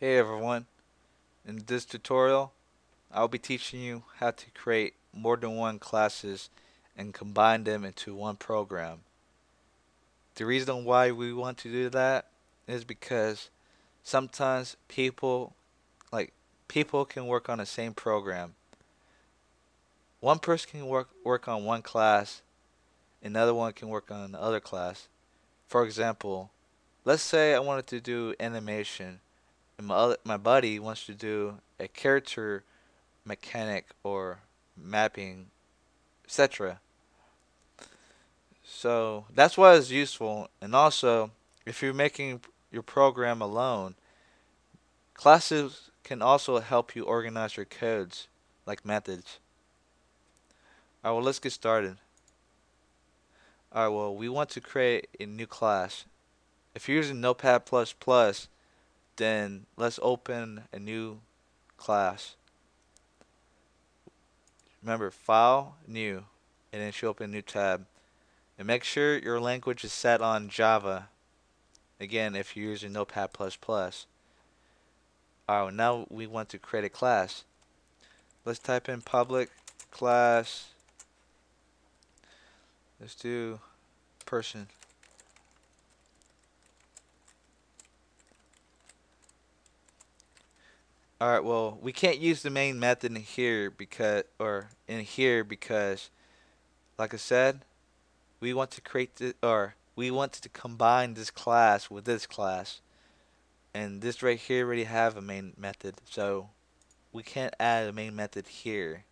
Hey everyone, in this tutorial I'll be teaching you how to create more than one classes and combine them into one program. The reason why we want to do that is because sometimes people like people can work on the same program. One person can work work on one class, another one can work on the other class. For example, let's say I wanted to do animation and my other, my buddy wants to do a character mechanic or mapping, etc. So that's why it's useful. And also, if you're making your program alone, classes can also help you organize your codes, like methods. Alright, well, let's get started. Alright, well, we want to create a new class. If you're using Notepad++, then let's open a new class. Remember, File, New, and then show open a new tab. And make sure your language is set on Java. Again, if you're using Notepad++. Alright, now we want to create a class. Let's type in public class. Let's do person. Alright, well, we can't use the main method in here because, or in here because, like I said, we want to create the, or we want to combine this class with this class. And this right here already have a main method, so we can't add a main method here.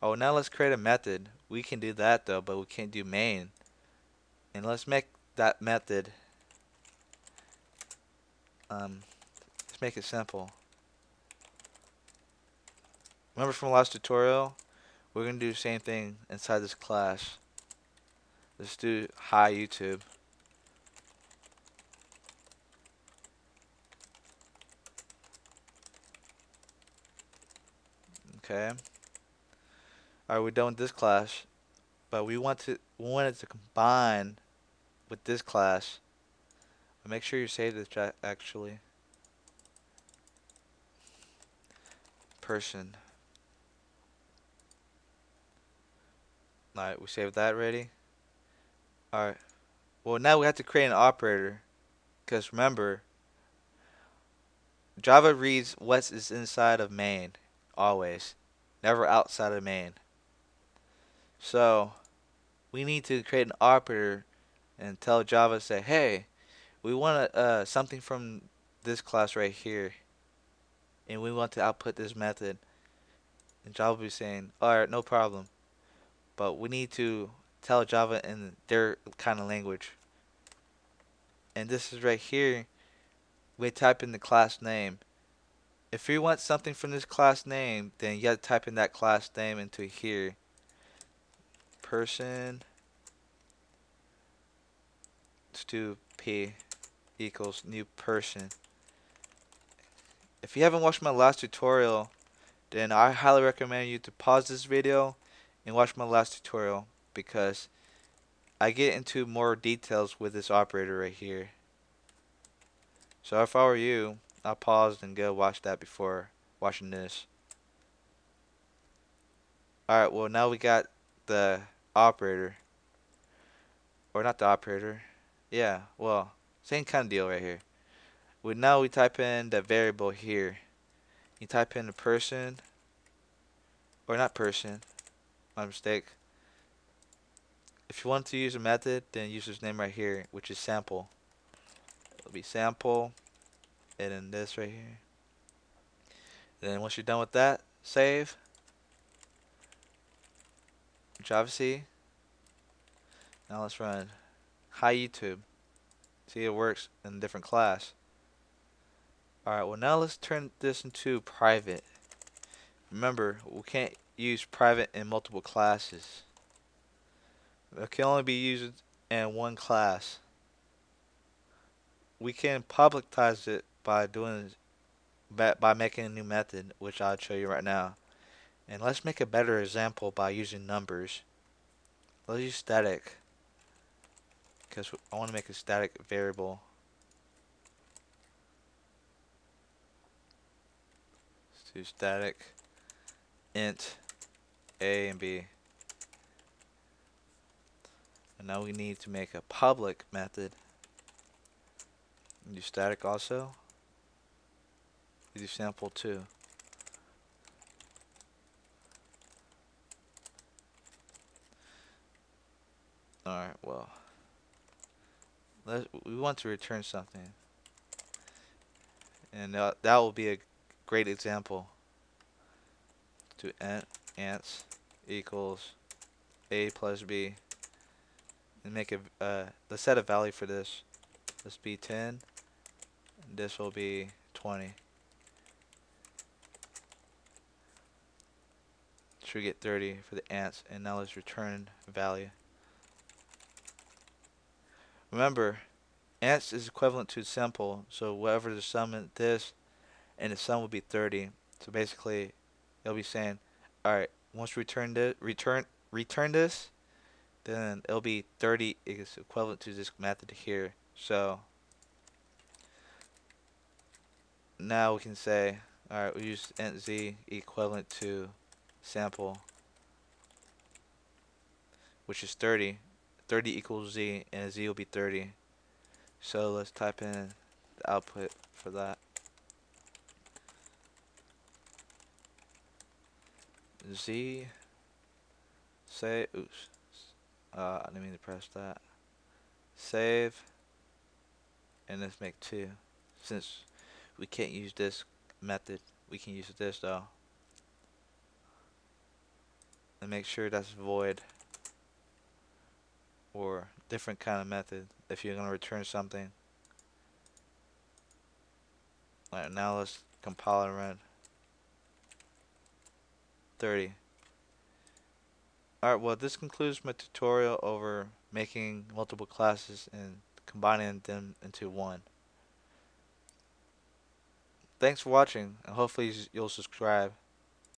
Oh, now let's create a method. We can do that though, but we can't do main. And let's make that method um, let's make it simple. Remember from last tutorial? We're going to do the same thing inside this class. Let's do hi YouTube. Okay. Alright, we're done with this class. But we want to we want it to combine with this class Make sure you save this actually. Person. Alright, we saved that ready. Alright. Well, now we have to create an operator. Because remember, Java reads what is inside of main. Always. Never outside of main. So, we need to create an operator and tell Java, say, hey, we want uh, something from this class right here. And we want to output this method. And Java will be saying alright no problem. But we need to tell Java in their kind of language. And this is right here. We type in the class name. If you want something from this class name then you have to type in that class name into here. Person. Do P equals new person. If you haven't watched my last tutorial, then I highly recommend you to pause this video and watch my last tutorial because I get into more details with this operator right here. So if I were you, I'll pause and go watch that before watching this. Alright, well now we got the operator. Or not the operator. Yeah, well, same kind of deal right here. We now we type in the variable here. You type in the person, or not person, my mistake. If you want to use a method, then use this name right here, which is sample. It'll be sample, and then this right here. Then once you're done with that, save. Java. Now let's run. Hi YouTube. See, it works in a different class. Alright, well now let's turn this into private. Remember, we can't use private in multiple classes. It can only be used in one class. We can publicize it by doing by making a new method, which I'll show you right now. And let's make a better example by using numbers. Let's use static because I want to make a static variable. To do static int a and b. And now we need to make a public method. Do static also? Do sample too. Alright, well. Let we want to return something. And uh, that will be a great example. To ant ants equals a plus b. And make a uh, let's set a value for this. Let's be 10. this will be 20. Should get 30 for the ants, and now let's return value. Remember, ants is equivalent to simple, so whatever the sum of this and the sum will be 30. So basically, it'll be saying, all right, once we return this, return return this, then it'll be 30 is equivalent to this method here. So now we can say, all right, we use int z equivalent to sample, which is 30. 30 equals z and z will be 30 so let's type in the output for that. Z say oops uh, I didn't mean to press that. Save and let's make two. Since we can't use this method we can use this though. And make sure that's void or different kind of method if you're going to return something. Alright, now let's compile and run. 30. Alright, well this concludes my tutorial over making multiple classes and combining them into one. Thanks for watching and hopefully you'll subscribe.